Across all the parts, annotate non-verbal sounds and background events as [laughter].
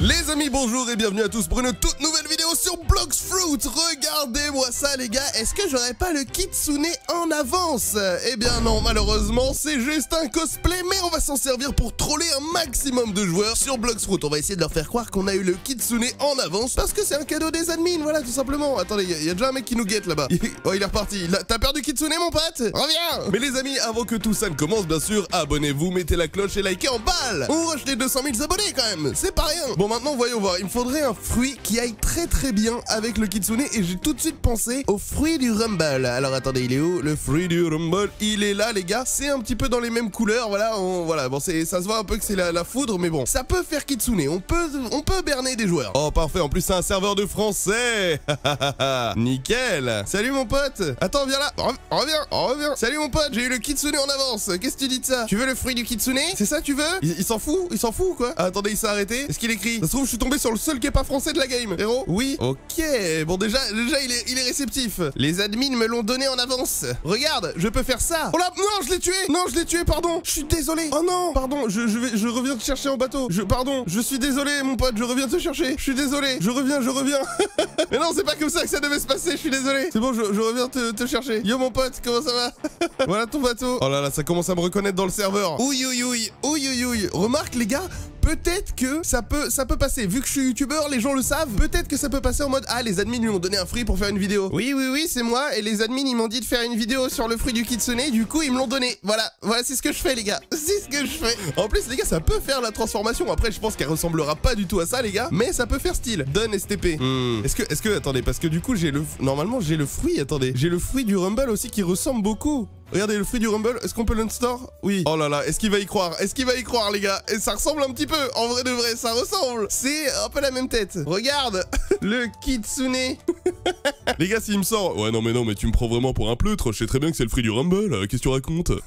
Les amis, bonjour et bienvenue à tous pour une toute nouvelle sur Blox Fruit. Regardez-moi ça, les gars. Est-ce que j'aurais pas le Kitsune en avance? Eh bien non, malheureusement, c'est juste un cosplay, mais on va s'en servir pour troller un maximum de joueurs sur Blox Fruit. On va essayer de leur faire croire qu'on a eu le Kitsune en avance parce que c'est un cadeau des admins, voilà, tout simplement. Attendez, il y, a déjà un mec qui nous guette là-bas. [laughs] oh, il est reparti. T'as perdu Kitsune, mon pote? Reviens Mais les amis, avant que tout ça ne commence, bien sûr, abonnez-vous, mettez la cloche et likez en balle. On rush les 200 000 abonnés quand même. C'est pas rien. Bon, maintenant, voyons voir. Il me faudrait un fruit qui aille très très bien avec le Kitsune et j'ai tout de suite pensé au fruit du Rumble. Alors attendez, il est où Le fruit du Rumble, il est là les gars. C'est un petit peu dans les mêmes couleurs, voilà. voilà, bon, ça se voit un peu que c'est la, foudre, mais bon, ça peut faire Kitsune. On peut, on peut berner des joueurs. Oh parfait, en plus c'est un serveur de français. [laughs] Nickel. Salut mon pote. Attends, viens là. reviens, reviens. Salut mon pote, j'ai eu le Kitsune en avance. Qu'est-ce que tu dis de ça? Tu veux le fruit du Kitsune? C'est ça tu veux? Il, s'en fout Il s'en fout quoi Attendez, il s'est arrêté. Est-ce qu'il écrit? Ça se trouve, je suis tombé sur le seul qui est pas français de la game. Héros? Oui? Ok. Bon, déjà, déjà il, est, il est réceptif. Les admins me l'ont donné en avance. Regarde, je peux faire ça. Oh là, non, je l'ai tué. Non, je l'ai tué, pardon. Je suis désolé. Oh non, pardon, je, je, vais, je reviens te chercher en bateau. Je, pardon, je suis désolé, mon pote, je reviens te chercher. Je suis désolé. Je reviens, je reviens. [laughs] Mais non, c'est pas comme ça que ça devait se passer. Je suis désolé. C'est bon, je, je reviens te, te, chercher. Yo, mon pote, comment ça va? [laughs] Voilà ton bateau. Oh là là, ça commence à me reconnaître dans le serveur. Ouïe, ouïe, ouïe, ouïe, ouïe. Remarque, les gars, peut-être que ça peut, ça peut passer. Vu que je suis youtubeur, les gens le savent. Peut-être que ça peut passer en mode Ah, les admins lui ont donné un fruit pour faire une vidéo. Oui, oui, oui, c'est moi. Et les admins, ils m'ont dit de faire une vidéo sur le fruit du kitsune. Du coup, ils me l'ont donné. Voilà, voilà, c'est ce que je fais, les gars. [laughs] C'est ce que je fais. En plus, les gars, ça peut faire la transformation. Après, je pense qu'elle ressemblera pas du tout à ça, les gars. Mais ça peut faire style. Donne STP. Hmm. Est-ce que, est-ce que, attendez, parce que du coup, j'ai le. Normalement, j'ai le fruit. Attendez, j'ai le fruit du Rumble aussi qui ressemble beaucoup. Regardez le fruit du Rumble, est-ce qu'on peut l'instore Oui. Oh là là, est-ce qu'il va y croire? Est-ce qu'il va y croire les gars? Et ça ressemble un petit peu, en vrai de vrai, ça ressemble. C'est un peu la même tête. Regarde [laughs] Le Kitsune. [laughs] Les gars, s'il me sort... Ouais non mais non, mais tu me prends vraiment pour un pleutre, je sais très bien que c'est le fruit du Rumble, euh, qu'est-ce que tu racontes? [laughs]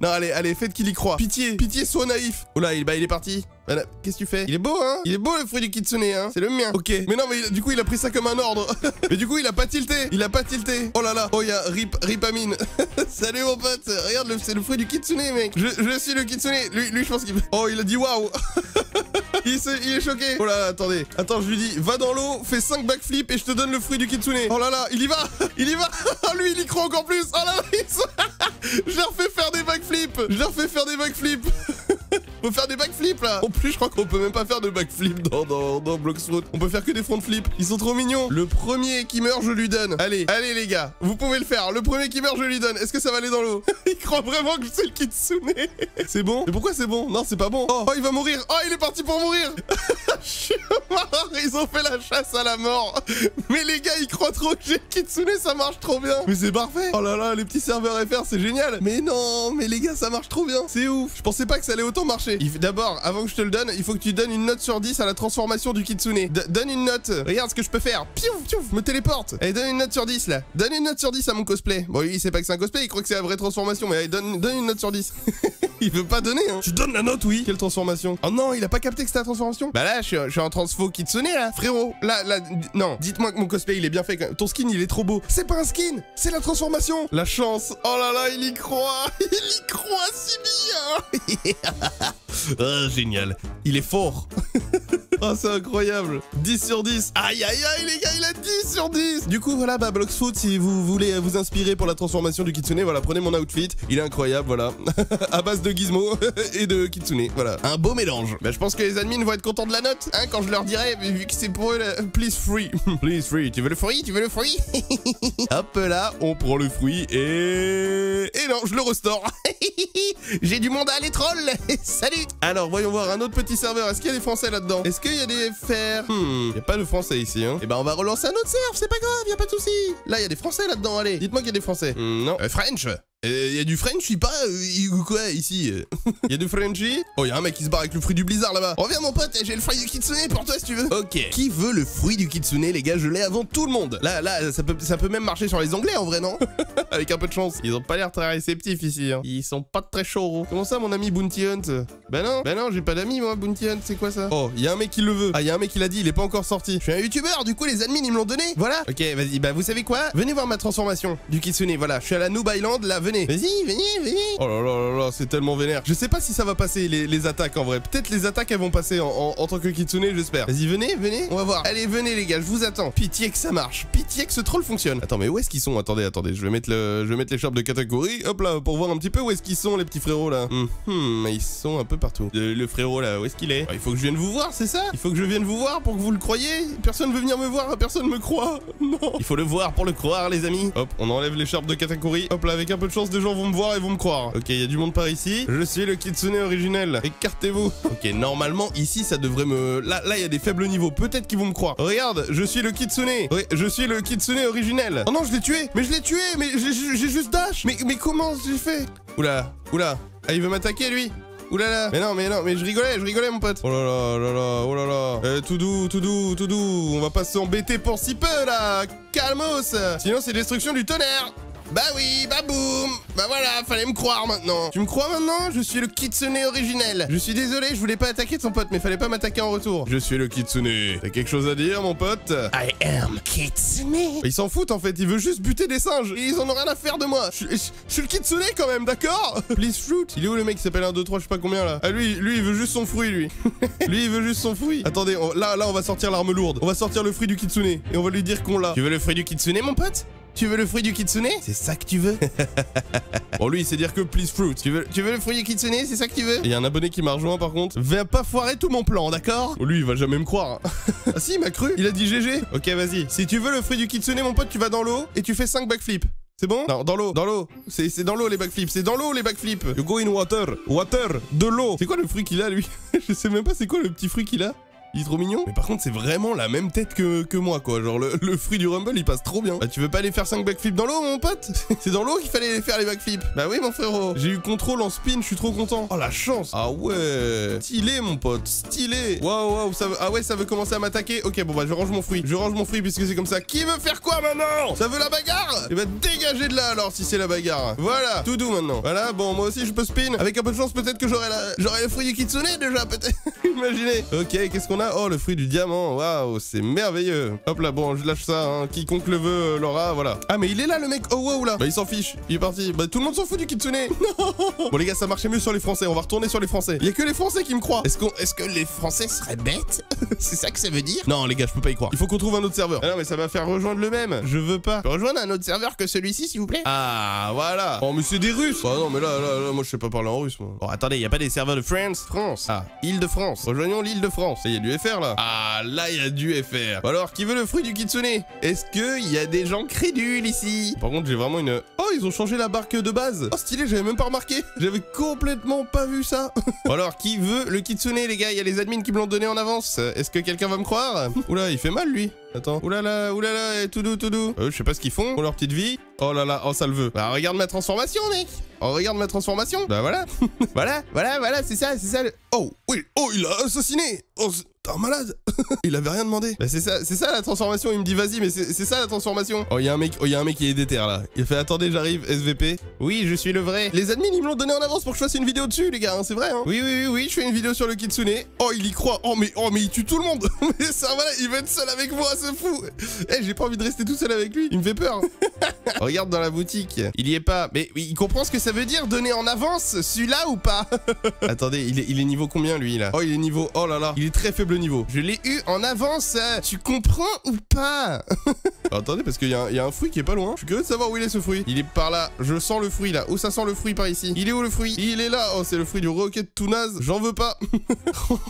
Non allez, allez, faites qu'il y croit. Pitié, pitié, sois naïf. Oh là, il, bah, il est parti Qu'est-ce que tu fais? Il est beau, hein? Il est beau le fruit du kitsune, hein? C'est le mien. Ok. Mais non, mais du coup, il a pris ça comme un ordre. [laughs] mais du coup, il a pas tilté. Il a pas tilté. Oh là là. Oh, il y a Rip, Ripamine. [laughs] Salut, mon pote. Regarde, c'est le fruit du kitsune, mec. Je, suis le kitsune. Lui, lui je pense qu'il... Oh, il a dit waouh. [laughs] il, il, est choqué. Oh là là, attendez. Attends, je lui dis, va dans l'eau, fais 5 backflips et je te donne le fruit du kitsune. Oh là là, il y va. Il y va. lui, il y croit encore plus. Oh là là, je leur fais faire des backflips. Je leur fais faire des backflips. Peut faire des backflips là. En plus je crois qu'on peut même pas faire de backflip dans, dans, dans On peut faire que des front flips. Ils sont trop mignons. Le premier qui meurt je lui donne. Allez, allez les gars. Vous pouvez le faire. Le premier qui meurt je lui donne. Est-ce que ça va aller dans l'eau? [laughs] Il croit vraiment que c'est le Kitsune. [laughs] C'est bon? Mais pourquoi c'est bon? Non c'est pas bon. Oh, il va mourir. Oh il est parti pour mourir. [laughs] Je suis mort. Ils ont fait la chasse à la mort. Mais les gars ils croient trop que j'ai Kitsune. Ça marche trop bien. Mais c'est parfait. Oh là là les petits serveurs FR c'est génial. Mais non Mais les gars ça marche trop bien. C'est ouf. Je pensais pas que ça allait autant marcher D'abord, avant que je te le donne, il faut que tu donnes une note sur 10 à la transformation du kitsune. donne une note. Regarde ce que je peux faire. Piouf, piouf, me téléporte. Allez, donne une note sur 10 là. Donne une note sur 10 à mon cosplay. Bon, lui, il sait pas que c'est un cosplay, il croit que c'est la vraie transformation, mais allez, donne, donne une note sur 10. [laughs] [laughs] il veut pas donner, hein. Tu donnes la note, oui. Quelle transformation Oh non, il a pas capté que c'était la transformation Bah là, je suis, je suis en transfo kitsune là. Frérot, là, là, non. Dites-moi que mon cosplay, il est bien fait. Ton skin, il est trop beau. C'est pas un skin, c'est la transformation. La chance. Oh là là, il y croit. [laughs] Il y croit si bien. [laughs] Ah, génial. Il est fort. [laughs] oh, c'est incroyable. 10 sur 10. Aïe, aïe, aïe, les gars, il a 10 sur 10. Du coup, voilà, bah, Bloxfoot, si vous voulez vous inspirer pour la transformation du Kitsune, voilà, prenez mon outfit. Il est incroyable, voilà. [laughs] à base de gizmo [laughs] et de Kitsune. Voilà. Un beau mélange. Bah, je pense que les admins vont être contents de la note, hein, quand je leur dirai, vu que c'est pour eux, please free. please free. Tu veux le fruit? Tu veux le fruit? Hop là, on prend le fruit et... Et non, je le restaure. J'ai du monde à aller troll. Salut alors, voyons voir un autre petit serveur. Est-ce qu'il y a des français là-dedans? Est-ce qu'il y a des fers. Hmm, il a pas de français ici, hein. Eh ben, on va relancer un autre serve, c'est pas grave, y a pas de souci. Là, il y a des français là-dedans, allez. Dites-moi qu'il y a des français. Hmm, non. Euh, French Il y a du French, je pas, euh, ou quoi, ici Il [laughs] y a du Frenchy Oh, il y a un mec qui se barre avec le fruit du blizzard là-bas. Reviens mon pote, j'ai le fruit du kitsune pour toi si tu veux. Ok. Qui veut le fruit du kitsune, les gars? Je l'ai avant tout le monde. Là, là, ça peut, ça peut même marcher sur les anglais en vrai, non? [laughs] Avec un peu de chance. Ils ont pas l'air très réceptifs ici. Hein. Ils sont pas très chauds. Comment ça, mon ami Bounty Hunt? Bah non, bah non, j'ai pas d'amis moi, Bounty Hunt, c'est quoi ça? Oh, il y a un mec qui le veut. Ah, il y a un mec qui l'a dit, il est pas encore sorti. Je suis un youtubeur, du coup les admins ils me l'ont donné. Voilà. Ok, vas-y, bah vous savez quoi? Venez voir ma transformation du kitsune. Voilà, je suis à la Noob Island, là, venez. Vas-y, venez, venez. Oh là là là là, c'est tellement vénère. Je sais pas si ça va passer les, attaques en vrai. Peut-être les attaques elles vont passer en, tant que kitsune, j'espère. Vas-y, venez, venez. On va voir. Allez, venez les gars, je vous attends. Pitié que ça marche. Pitié que ce troll fonctionne. Attends, mais où est-ce qu'ils sont? Attendez, attendez, je vais mettre le, je vais mettre l'écharpe de Katakuri. Hop là, pour voir un petit peu où est-ce qu'ils sont les petits frérots là. Hum, ils sont un peu partout. Le, frérot là, où est-ce qu'il est, ah, Il faut que je vienne vous voir, c'est ça? Il faut que je vienne vous voir pour que vous le croyez? Personne veut venir me voir, personne me croit. [laughs] Non. Il faut le voir pour le croire, les amis. Hop, on enlève l'écharpe de Katakuri. Hop là, avec un peu de chance, des gens vont me voir et vont me croire. Ok, il y a du monde par ici. Je suis le kitsune originel. Écartez-vous. [laughs] Ok, normalement, ici, ça devrait me... Là, là, il y a des faibles niveaux. Peut-être qu'ils vont me croire. Regarde, je suis le kitsune. Oui, je suis le kitsune originel. Oh non, je l'ai tué. Mais je l'ai tué. Mais j'ai juste dash. Mais, mais comment j'ai fait? Oula, oula. Ah, il veut m'attaquer, lui Oulala. Mais non, mais non, mais je rigolais, je rigolais, mon pote. Oh là là, là là, oh là là. Eh, Tout doux, tout doux, tout doux. On va pas s'embêter pour si peu, là. Calmos. Sinon, c'est destruction du tonnerre bah oui, bah boum. Bah voilà, fallait me croire maintenant. Tu me crois maintenant? Je suis le kitsune originel. Je suis désolé, je voulais pas attaquer ton pote, mais fallait pas m'attaquer en retour. Je suis le kitsune. T'as quelque chose à dire, mon pote? I am kitsune. Ils s'en foutent en fait, ils veulent juste buter des singes. Ils en ont rien à faire de moi. Je, suis le kitsune quand même, d'accord? [laughs] Please fruit Il est où le mec qui s'appelle 1, 2, 3, je sais pas combien là? Ah lui, lui il veut juste son fruit lui. [laughs] Lui il veut juste son fruit. Attendez, là, là on va sortir l'arme lourde. On va sortir le fruit du kitsune. Et on va lui dire qu'on l'a. Tu veux le fruit du kitsune mon pote? Tu veux le fruit du kitsune C'est ça que tu veux [laughs] Bon lui il sait dire que please fruit. Tu veux, tu veux le fruit du kitsune C'est ça que tu veux Il y a un abonné qui m'a rejoint par contre. Viens pas foirer tout mon plan, d'accord Lui il va jamais me croire. [laughs] ah si il m'a cru. Il a dit GG. Ok vas-y. Si tu veux le fruit du kitsune mon pote tu vas dans l'eau et tu fais 5 backflips. C'est bon Non, dans l'eau, dans l'eau. C'est dans l'eau les backflips, c'est dans l'eau les backflips. You go in water, water, de l'eau. C'est quoi le fruit qu'il a lui? [laughs] Je sais même pas c'est quoi le petit fruit qu'il a. Il est trop mignon. Mais par contre, c'est vraiment la même tête que, que moi, quoi. Genre, le, fruit du Rumble, il passe trop bien. Bah, tu veux pas aller faire 5 backflips dans l'eau, mon pote? [laughs] C'est dans l'eau qu'il fallait faire les backflips. Bah oui, mon frérot. J'ai eu contrôle en spin, je suis trop content. Oh, la chance. Ah ouais. Stylé, mon pote. Stylé. Waouh, waouh. Ah ouais, ça veut commencer à m'attaquer? Ok, bon, bah, je range mon fruit. Je range mon fruit puisque c'est comme ça. Qui veut faire quoi maintenant? Ça veut la bagarre? Et bah, dégagez de là alors si c'est la bagarre. Voilà. Tout doux maintenant. Voilà, bon, moi aussi, je peux spin. Avec un peu de chance, peut-être que j'aurai la... le fruit du kitsune déjà, peut-être. [laughs] Imaginez. Ok, qu'est-ce qu'on a Oh, le fruit du diable waouh, c'est merveilleux. Hop là, bon, je lâche ça, hein. quiconque le veut l'aura, voilà. Ah, mais il est là, le mec, oh wow, là. Bah, il s'en fiche, il est parti. Bah, tout le monde s'en fout du kitsune. [laughs] bon, les gars, ça marchait mieux sur les Français, on va retourner sur les Français. Il y a que les Français qui me croient. Est-ce qu'on, est-ce que les Français seraient bêtes? [laughs] C'est ça que ça veut dire? Non, les gars, je peux pas y croire. Il faut qu'on trouve un autre serveur. Ah non, mais ça va faire rejoindre le même. Je veux pas. rejoindre un autre serveur que celui-ci, s'il vous plaît Ah, voilà. Oh, mais c'est des Russes. Ah non, mais là, là, là, moi, je sais pas parler en russe, moi. Bon, attendez, il y a pas des serveurs de France? France. Ah, île de France. Rejoignons l'île de France. Il y FR là. Ah, là, il y a du FR. Alors, qui veut le fruit du kitsune? Est-ce qu'il y a des gens crédules ici? Par contre, j'ai vraiment une... Oh, ils ont changé la barque de base. Oh, stylé, j'avais même pas remarqué. [laughs] J'avais complètement pas vu ça. [laughs] Alors, qui veut le kitsune, les gars? Il y a les admins qui me l'ont donné en avance. Est-ce que quelqu'un va me croire? [laughs] Oula, il fait mal, lui. Attends. Oulala, oulala, tout doux, tout doux. Euh, je sais pas ce qu'ils font pour leur petite vie. Oh là là, oh ça le veut. Bah regarde ma transformation, mec. Oh regarde ma transformation. Bah voilà. voilà, voilà, voilà, c'est ça, c'est ça. Le... Oh, oui, oh il a assassiné. Oh, Malade [laughs] Il avait rien demandé. Bah c'est ça, c'est ça la transformation. Il me dit vas-y, mais c'est ça la transformation. Oh, il y a un mec, oh, il y a un mec qui est déter là. Il fait attendez, j'arrive, SVP. Oui, je suis le vrai. Les admins, ils me l'ont donné en avance pour que je fasse une vidéo dessus, les gars, hein, c'est vrai. Hein. Oui, oui, oui, oui, je fais une vidéo sur le kitsune. Oh, il y croit. Oh, mais, oh, mais il tue tout le monde. [laughs] mais ça, voilà, il veut être seul avec moi, c'est fou. Eh, j'ai pas envie de rester tout seul avec lui. Il me fait peur. [laughs] Regarde dans la boutique. Il y est pas. Mais il comprend ce que ça veut dire donner en avance celui-là ou pas? Attendez, il est, il est niveau combien lui là? Oh, il est niveau. Oh là là. Il est très faible niveau. Je l'ai eu en avance. Tu comprends ou pas [laughs] Attendez, parce qu'il y, y, a un fruit qui est pas loin. Je suis curieux de savoir où il est ce fruit. Il est par là. Je sens le fruit là. Où ça sent le fruit par ici? Il est où le fruit? Il est là. Oh, c'est le fruit du roquette tout naze. J'en veux pas. [laughs]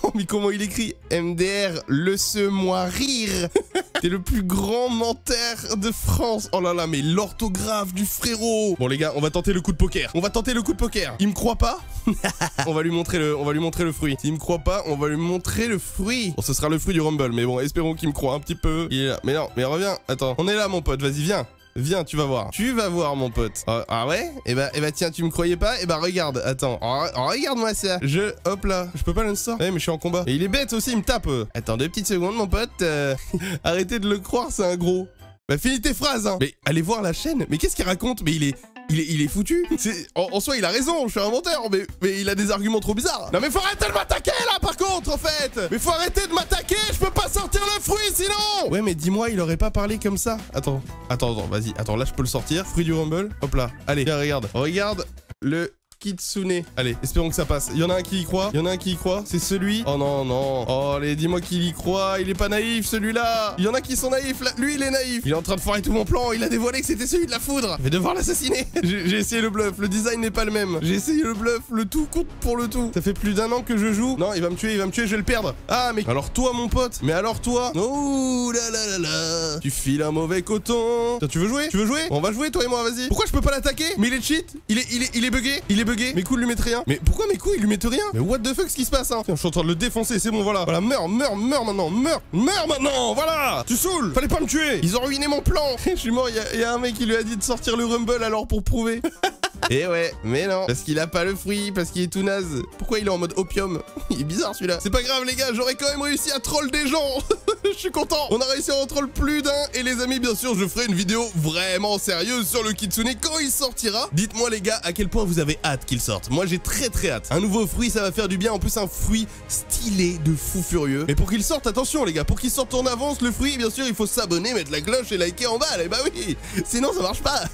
Oh, mais comment il écrit? MDR, le se moi rire. [laughs] T'es le plus grand menteur de France. Oh là là, mais l'orthographe du frérot. Bon les gars, on va tenter le coup de poker. On va tenter le coup de poker. Il me croit pas? [laughs] On va lui montrer le, on va lui montrer le fruit. S'il me croit pas, on va lui montrer le fruit. Bon, ce sera le fruit du Rumble, mais bon, espérons qu'il me croit un petit peu. Il est là. Mais non, mais reviens. Attends, on est là, mon pote. Vas-y, viens. Viens, tu vas voir. Tu vas voir, mon pote. Ah, ah ouais? Eh bah, eh bah tiens, tu me croyais pas? Eh bah regarde, attends. Oh, oh, regarde-moi ça. Je, hop là. Je peux pas l'instant Eh mais je suis en combat. Et il est bête aussi, il me tape. Attends deux petites secondes, mon pote. Euh, [laughs] arrêtez de le croire, c'est un gros. Bah finis tes phrases, hein. Mais allez voir la chaîne. Mais qu'est-ce qu'il raconte? Mais il est, il est, foutu. En, soi, il a raison, je suis un menteur, mais, il a des arguments trop bizarres. Non mais faut arrêter de m'attaquer là, par contre, en fait. Mais faut arrêter de m'attaquer, je peux pas sortir le fruit sinon. Ouais, mais dis-moi, il aurait pas parlé comme ça. Attends, attends, attends, vas-y, attends, là je peux le sortir. Fruit du Rumble, hop là. Allez, viens, regarde, regarde le Kitsune. Allez, espérons que ça passe. Il y en a un qui y croit? Il y en a un qui y croit? C'est celui? Oh non, non. Oh, allez, dis-moi qu'il y croit. Il est pas naïf, celui-là. Il y en a qui sont naïfs. Là. Lui, il est naïf. Il est en train de foirer tout mon plan. Il a dévoilé que c'était celui de la foudre. Je vais devoir l'assassiner. [laughs] J'ai essayé le bluff. Le design n'est pas le même. J'ai essayé le bluff. Le tout compte pour le tout. Ça fait plus d'un an que je joue. Non, il va me tuer. Il va me tuer. Je vais le perdre. Ah, mais alors toi, mon pote. Mais alors toi. Oh là là là là. Tu files un mauvais coton. tu veux jouer? Tu veux jouer? On va jouer, toi et moi. Vas-y. Pourquoi je peux pas l'attaquer? Mais il est cheat. Il est, il est, il est bugué. Il est bugué. Mais cool, lui mettre mais pourquoi mes coups ils lui mettent rien Mais what the fuck ce qui se passe hein Tiens, je suis en train de le défoncer, c'est bon, voilà. Voilà, meurs, meurs, meurs maintenant, meurs, meurs maintenant, voilà Tu saoules Fallait pas me tuer Ils ont ruiné mon plan [laughs] Je suis mort, il y, a un mec qui lui a dit de sortir le Rumble alors pour prouver. [laughs] Et [laughs] eh ouais, mais non, parce qu'il a pas le fruit, parce qu'il est tout naze. Pourquoi il est en mode opium [laughs] Il est bizarre celui-là. C'est pas grave les gars, j'aurais quand même réussi à troll des gens. [laughs] Je suis content. On a réussi à en troll plus d'un. Et les amis, bien sûr, je ferai une vidéo vraiment sérieuse sur le Kitsune quand il sortira. Dites-moi les gars, à quel point vous avez hâte qu'il sorte. Moi j'ai très très hâte. Un nouveau fruit, ça va faire du bien. En plus, un fruit stylé de fou furieux. Mais pour qu'il sorte, attention les gars, pour qu'il sorte en avance, le fruit, bien sûr, il faut s'abonner, mettre la cloche et liker en bas. Et bah oui, sinon ça marche pas.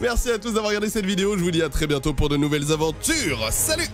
Merci à tous d'avoir regardé cette vidéo. Vous dis à très bientôt pour de nouvelles aventures. Salut